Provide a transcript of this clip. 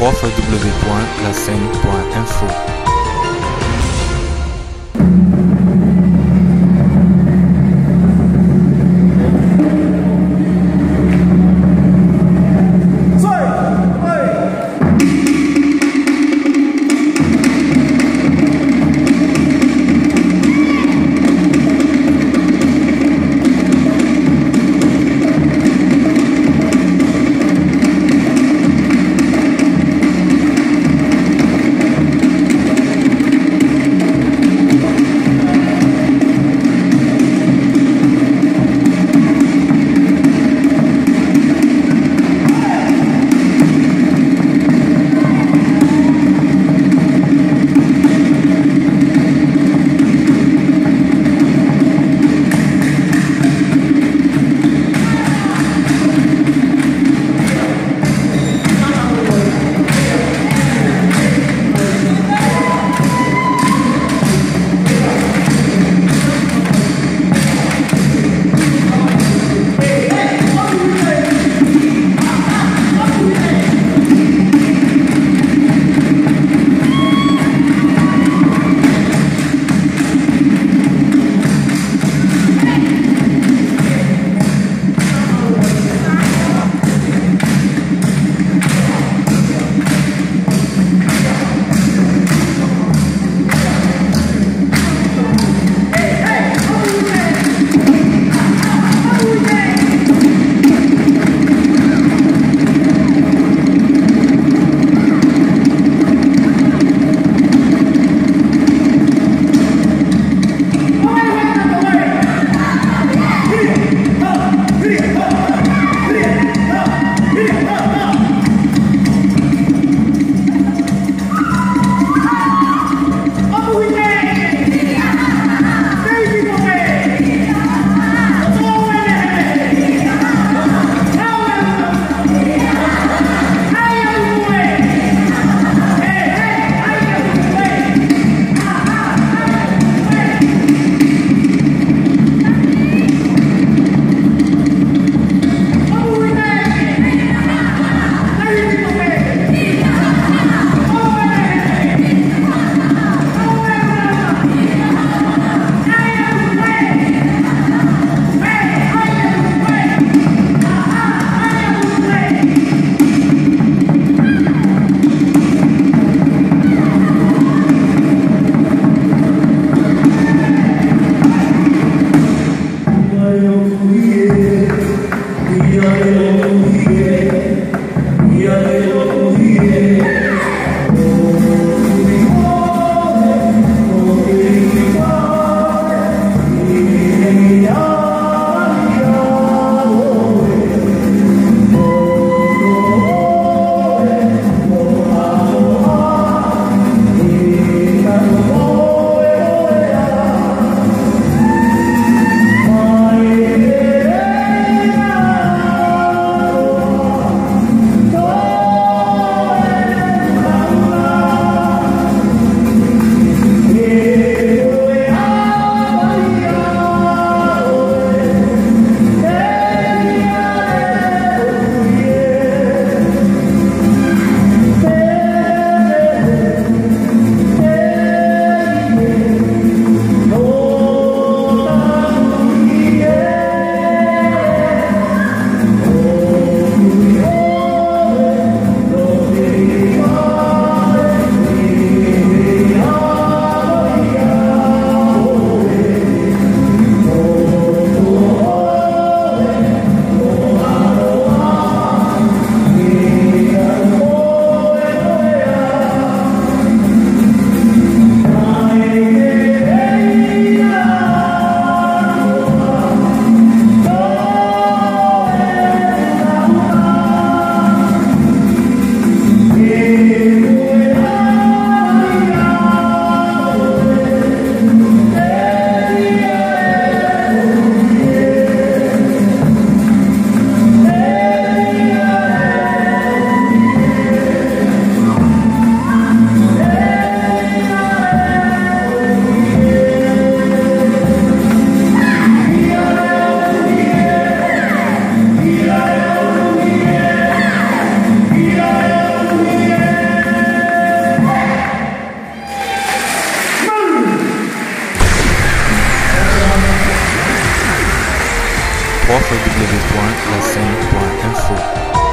www.lascène.info. www.lacem.info.